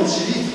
não utiliza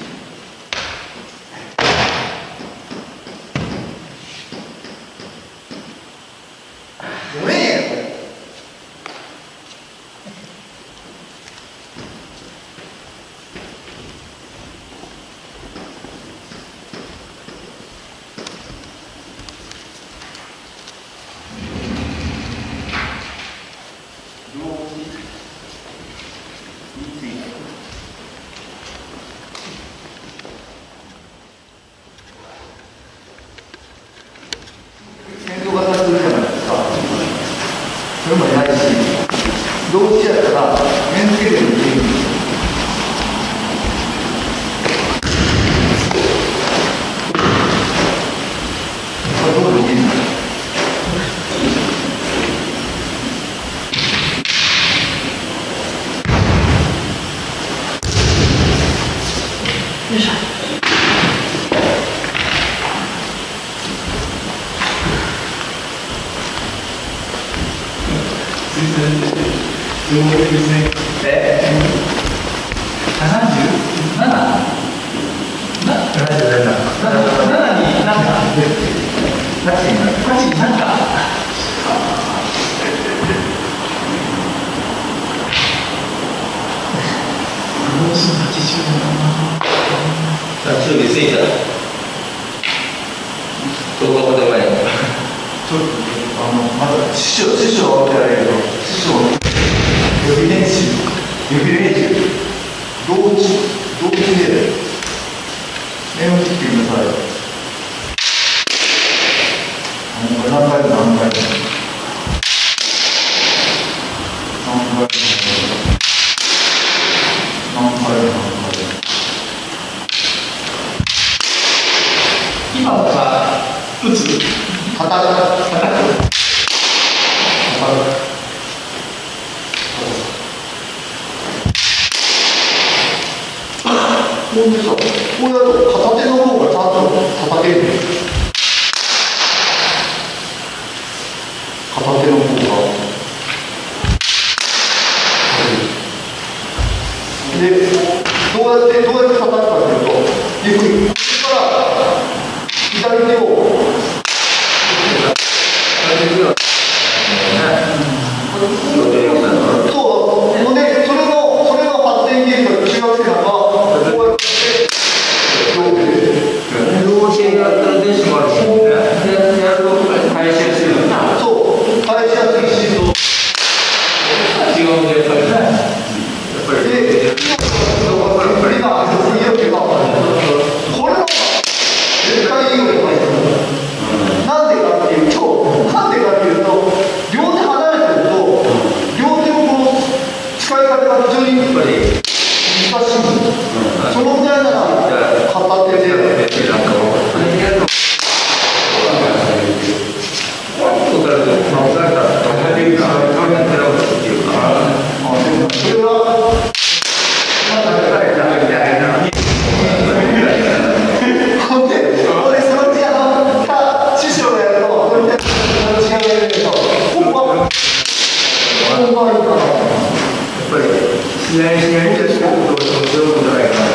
Oh my God. Wait, she's actually just going to go the room.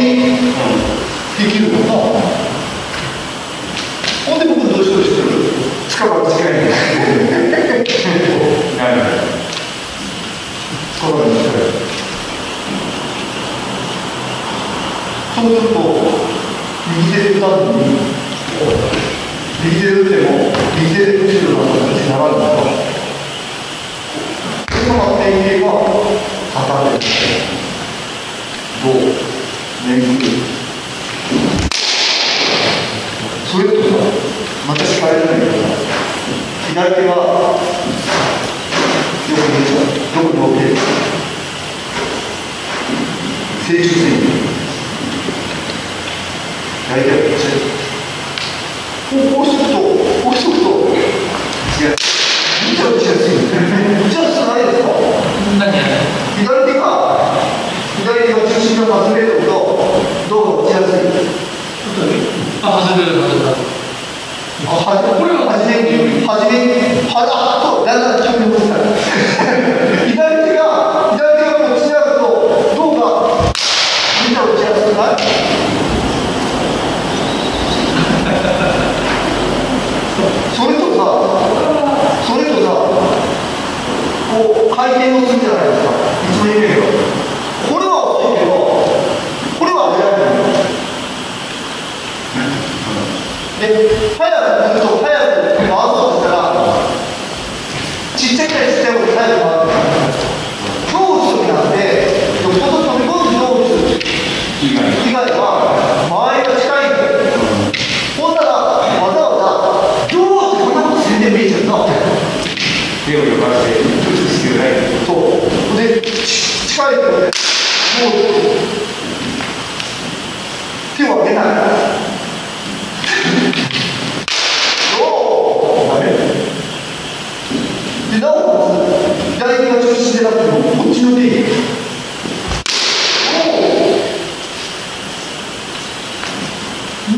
にできるのが、ほんで僕どうしようしてるしかも間い。そうすると、右手で歌のに、右手で打ても、右手で打てような形にならないのか。そのままれは、片手。どう？それとさまた使えない。から左手はよく見えたどこ線ここうすると 하지만 허락도 나는 참여못하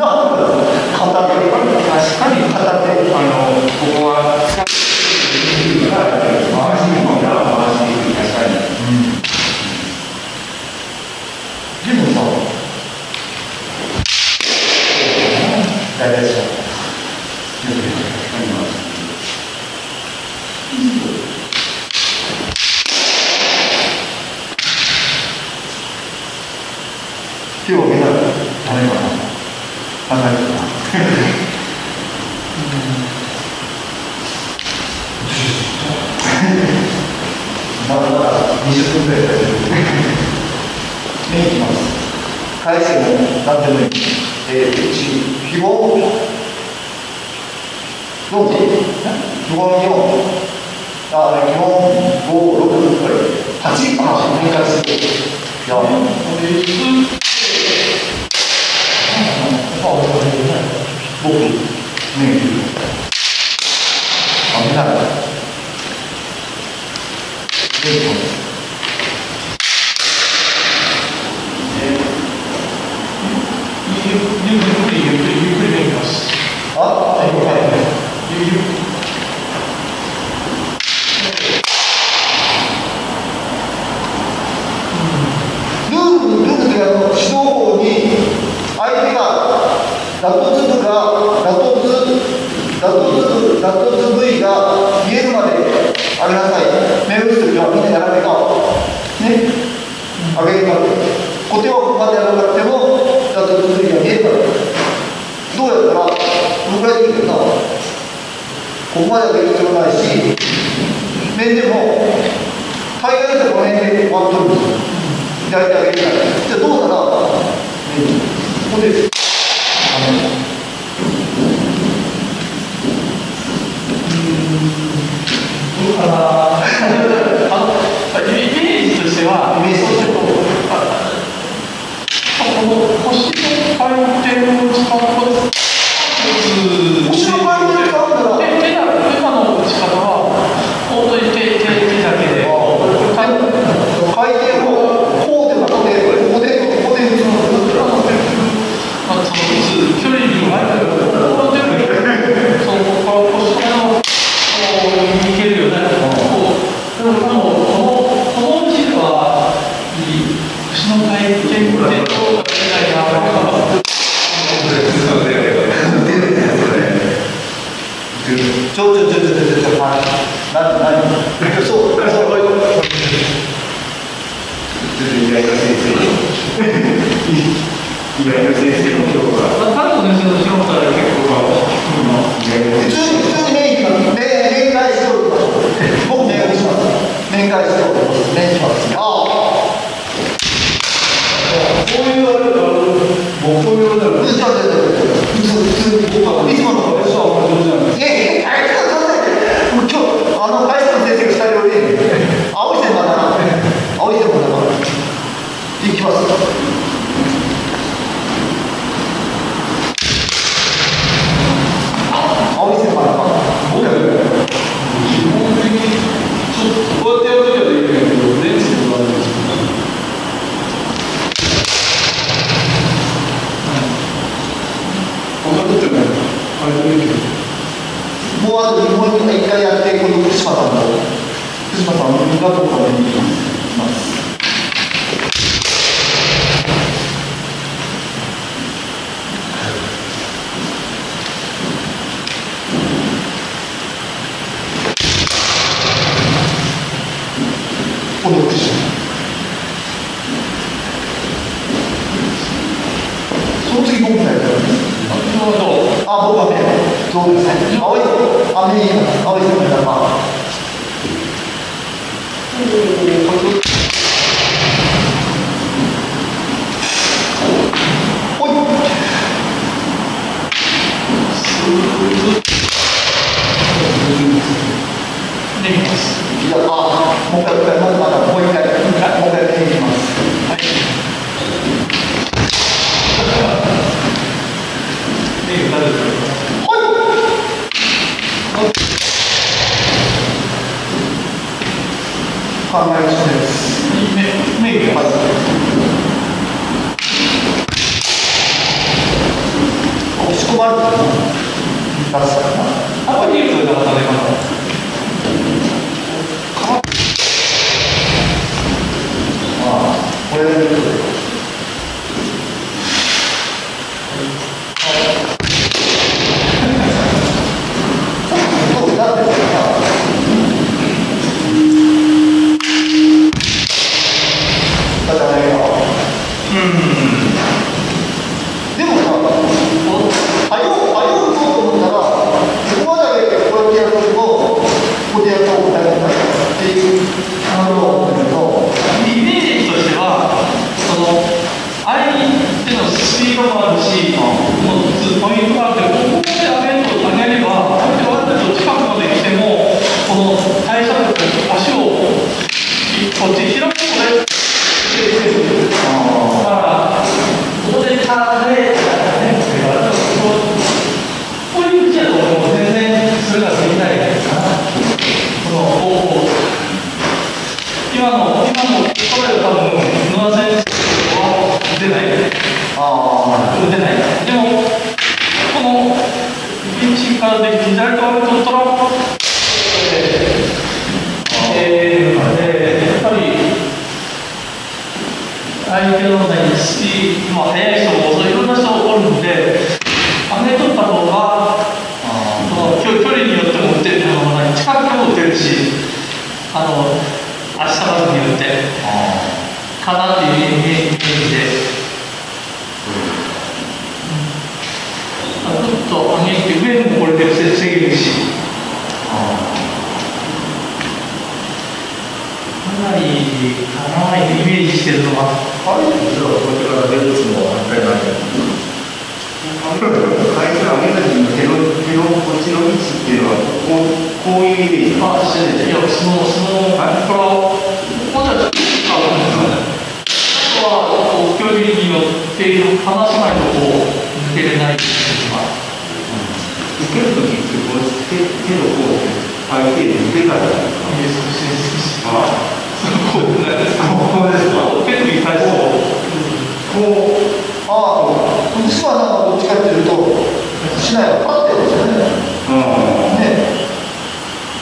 は片手確かに片手要有同理心。大概この辺で終わっとるんですよ左手上げるからじゃあどうならここであのああのイメージとしては、イメージとしては、この腰の回転の時間です。何そう貸しい先生先生先生の評価結構普通に普通に年会しております僕会します会すします modo de muito em cada tempo do Cristo Fatal. Cristo Fatal, não dá para 为什么的，考えしてです。メイまず。押し込まれてる。出すかな。あと、ニューの方でまだ。こに行って上もこれで防げるしかなりかなりイメージしてるのはあれ実はこっちから出るつも反対なんや会社上げた時の手の手のこっちの位置っていうのはこうこういうイメージまあ、いや、その、その、これは、ここじゃ、あ、あとは、こう、距離によって、離さないと、こう、抜けれないっていうのが、受ける時ってこう手手のこう相手に受けたらイエス、イエス、あこう、ね、こうですか手首体操、こうああ私はなんかどっちかっていうとしないは立ってですよねうんね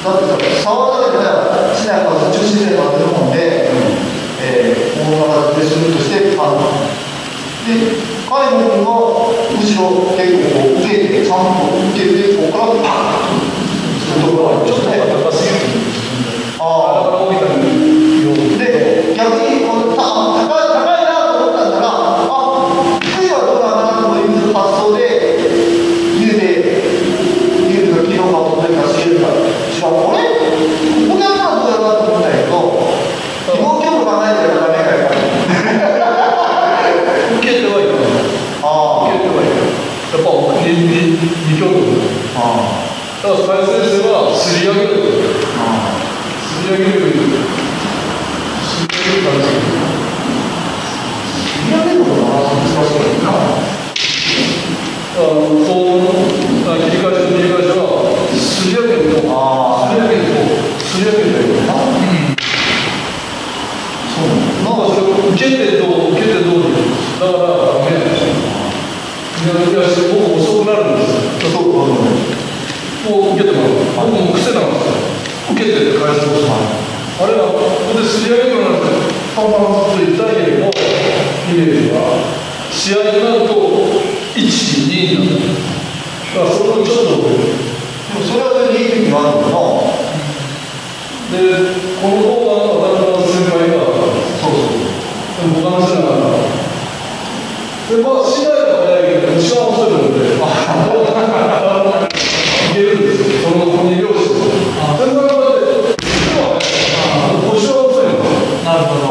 だってさ触られたらしないから中心線が当てるもんで、えー、こんな形でするとしてあので介護君が後ろ結構受けてちゃんと受けてここからパンとするところがあるんですね高すぎるああだから再生はすり上げるあすり上げるすり上げる感じ見上げるのかな難しいなあのそう切り返し切り返しはすり上げるとあすり上げるとすり上げるとなそうなんかそれ受けてどう受けてどうだからねいやいや僕遅くなるんですよそうそうそうもう受けてもらう僕も癖なんですよ受けて返す。ことあれがここですり上げるなんてパンパンといよりもイメージが試合になると1、2になるだからそれをちょっとそれはそれでいい時があるのかなでこの動画の渡辺先輩がそうそう僕話しながらでまあ試合が早いけど一番遅いのでいけるんですよそのここに両親あ先輩まで手はね腰は遅いのな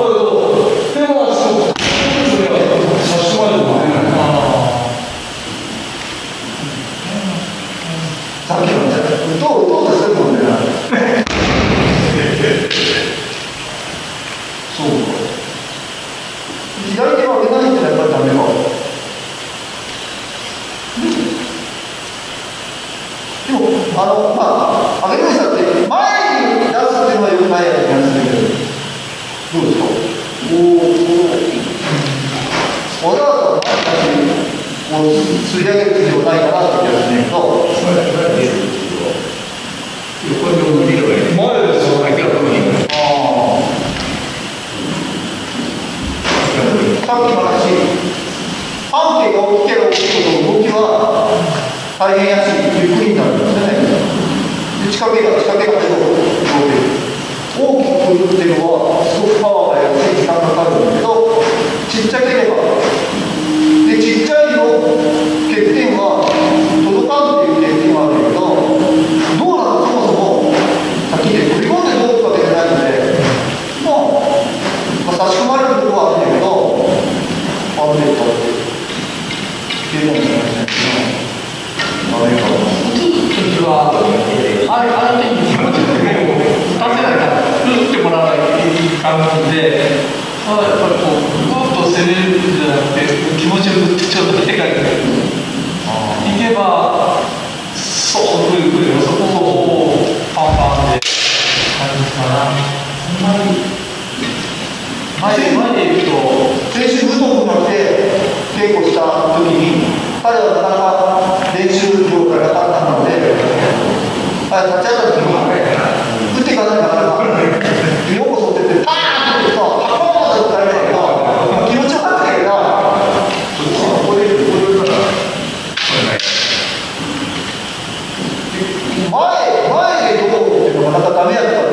no está abierto.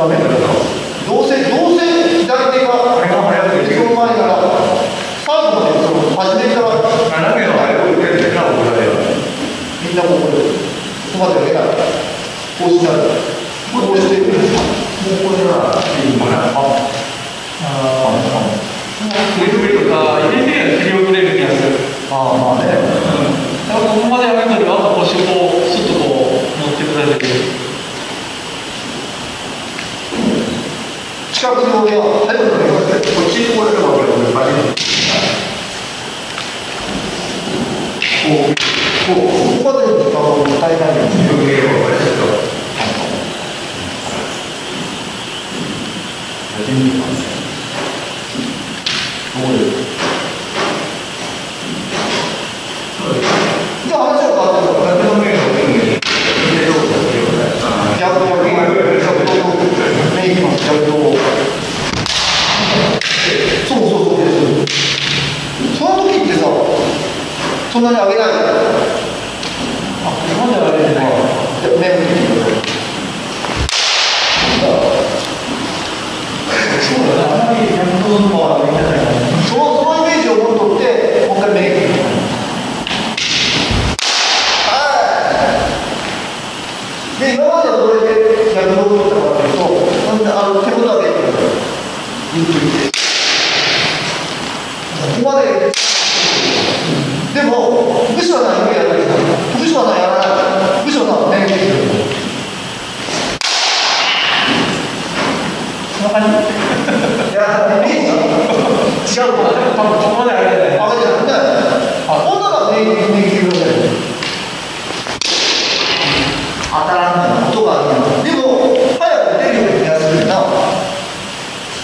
ダメだよどうせどうせ左手がゲソの前なら最後までその初めから斜めのあれを打ってるな僕らではみんなここでここまで上げないこうしないこうしてもうこれはいいもんなああー、無理とか、入れてや切り遅れる気がする。ああまあねだからここまで上げるときは、あと腰をこう、スッとこう、持ってくださいけど。近くに俺は早く乗りますこっちにこれがわけだ俺初めてこうこうここまで時間をもったいないよ余計をこれちょっと初めて見ますどういうじゃあ話は変わってくる逆の面を見るに入れようとしてください逆逆逆逆メイキの逆をそうそうそうそうその時ってさそんなに上げないじゃんあ、ここまで上げてない。メイキそうだね、あまり逆ののは上げてないからね。そのそのイメージを持っとってもう一回メイキはいで今まではどれで逆のを取ったかというとあの手元上げてゆっくりてここまででも福島さんよくやらない福島さんやらない福島さんはねそんな感じ。いやイメージ違うと思うあ、でも多分ここまで上げてない。あれじゃなくてほんならねねぎるだよ当たらない音があるでも早く出るように気がするな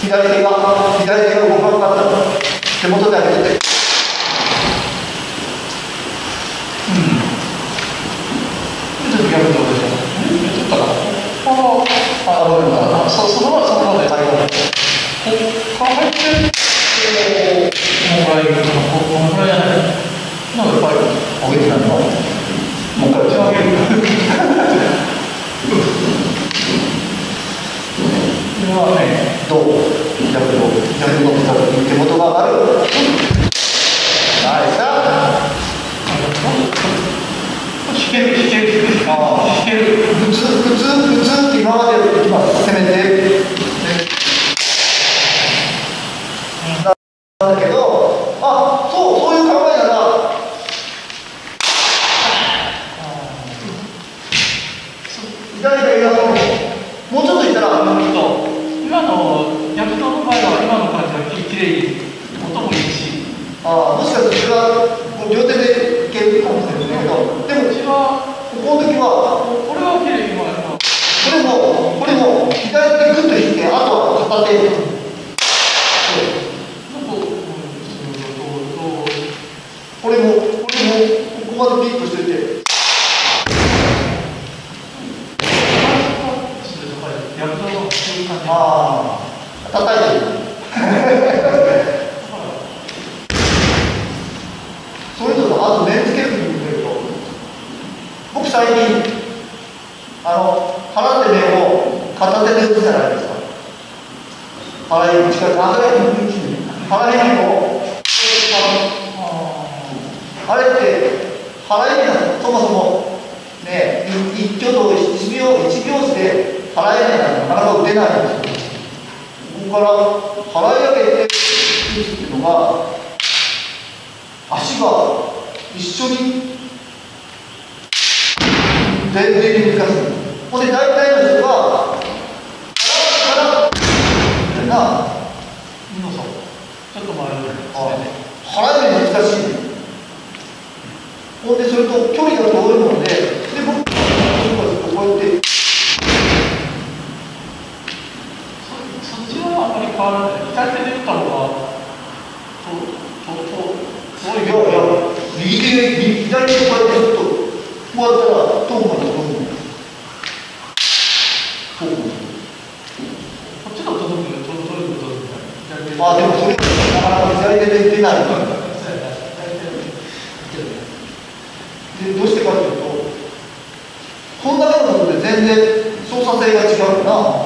左手が左手が動かなかったら手元で上げててちょっと逆のでしょ。え、ちょっとか。ここあ、あ、ごめんなさい。そ、そのまま、そのままで。ここから入って。このぐらい、ここのぐらいじゃない。なんかやっぱり。上げてないのもう一回上げる。これはね、どう逆の逆の手元が上がる。ナイスだ弾ける、弾ける、弾ける。あ弾ける。普通普通普通って今まで今攻めてだけどあそうそういう考えなら左左だともうちょっといったらうんと今の逆走の場合は今の感じはききれいに音もいいしあもしかしたらそれは両手でいけるかもしれないけどでもうちはこの時はこれはきれい今今これもこれも左手でグッと引いてあとは片手なんかうんこれもこれもここまでピッとしてて逆走のそういう感じああ叩いてるそういうのとあと面付ける時に見ると僕最近あの払って面を片手で打つじゃないですか払い近くあれ払い面をあれって払い面はそもそもね一挙と一秒一拍子で払い面なんてなかなか打てないんですよここから払い上げて打つっていうのが足が一緒に全然難しいほんで大体の人が払うからみたいなちょっと前に、はい、腹より難しい、ほんでそれと距離が遠いのでで僕はこうやって。そっちはあんまり変わらない。左手で打った方がとととういいやいや右手左手でこうやって打っとこうやったら遠くまで飛ぶまあでもそれなかなか左手で出ないでどうしてかというとこんだけのことで全然操作性が違うから